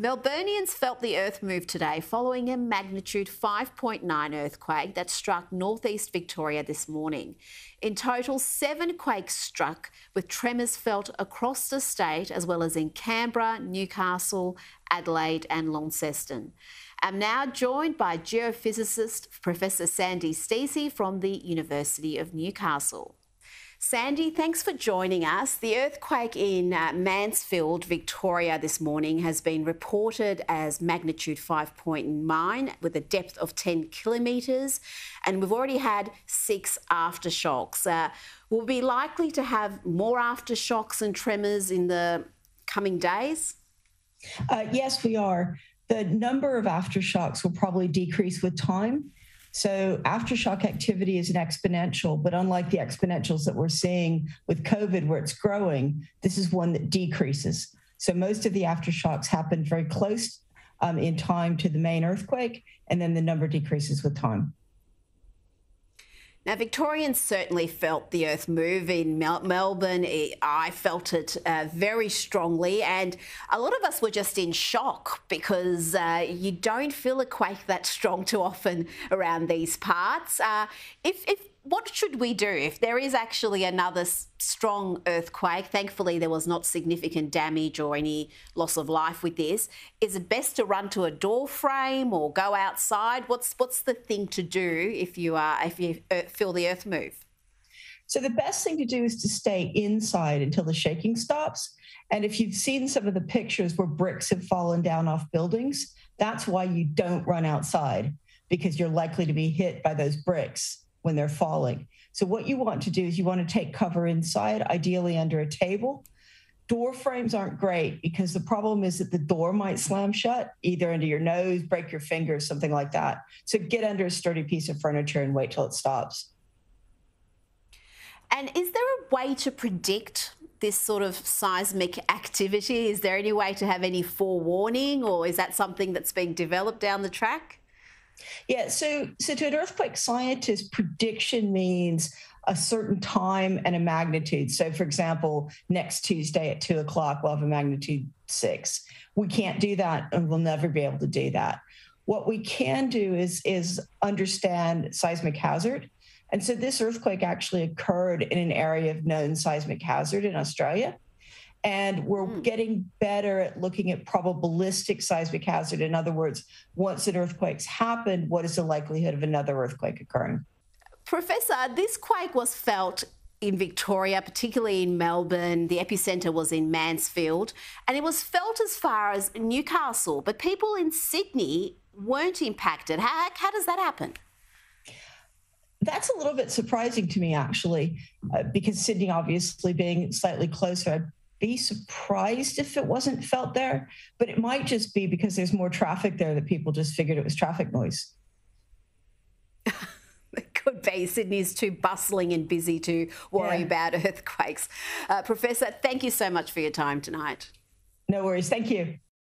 Melburnians felt the earth move today following a magnitude 5.9 earthquake that struck northeast Victoria this morning. In total, seven quakes struck, with tremors felt across the state as well as in Canberra, Newcastle, Adelaide, and Launceston. I'm now joined by geophysicist Professor Sandy Steacy from the University of Newcastle. Sandy, thanks for joining us. The earthquake in uh, Mansfield, Victoria, this morning has been reported as magnitude 5.9 with a depth of 10 kilometres, and we've already had six aftershocks. Uh, will be likely to have more aftershocks and tremors in the coming days? Uh, yes, we are. The number of aftershocks will probably decrease with time. So aftershock activity is an exponential, but unlike the exponentials that we're seeing with COVID, where it's growing, this is one that decreases. So most of the aftershocks happen very close um, in time to the main earthquake, and then the number decreases with time. Now, Victorians certainly felt the earth move in Mel- Melbourne. I felt it uh, very strongly, and a lot of us were just in shock because uh, you don't feel a quake that strong too often around these parts. Uh, if, if what should we do if there is actually another strong earthquake? Thankfully, there was not significant damage or any loss of life with this. Is it best to run to a door frame or go outside? What's what's the thing to do if you are if you uh, feel the earth move? So the best thing to do is to stay inside until the shaking stops. And if you've seen some of the pictures where bricks have fallen down off buildings, that's why you don't run outside because you're likely to be hit by those bricks when they're falling. So, what you want to do is you want to take cover inside, ideally under a table. Door frames aren't great because the problem is that the door might slam shut either into your nose, break your fingers, something like that. So, get under a sturdy piece of furniture and wait till it stops. And is there a way to predict this sort of seismic activity? Is there any way to have any forewarning, or is that something that's being developed down the track? Yeah, so so to an earthquake scientist, prediction means a certain time and a magnitude. So, for example, next Tuesday at two o'clock, we'll have a magnitude six. We can't do that, and we'll never be able to do that. What we can do is is understand seismic hazard. And so this earthquake actually occurred in an area of known seismic hazard in Australia. And we're mm. getting better at looking at probabilistic seismic hazard. In other words, once an earthquake's happened, what is the likelihood of another earthquake occurring? Professor, this quake was felt in Victoria, particularly in Melbourne. The epicenter was in Mansfield, and it was felt as far as Newcastle. But people in Sydney weren't impacted. How, how does that happen? That's a little bit surprising to me, actually, uh, because Sydney, obviously being slightly closer, be surprised if it wasn't felt there, but it might just be because there's more traffic there that people just figured it was traffic noise. it could be. Sydney's too bustling and busy to worry yeah. about earthquakes. Uh, Professor, thank you so much for your time tonight. No worries. Thank you.